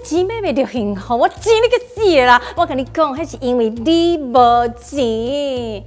你钱买袂着幸福，我钱你个死啦！我跟你讲，迄是因为你无钱。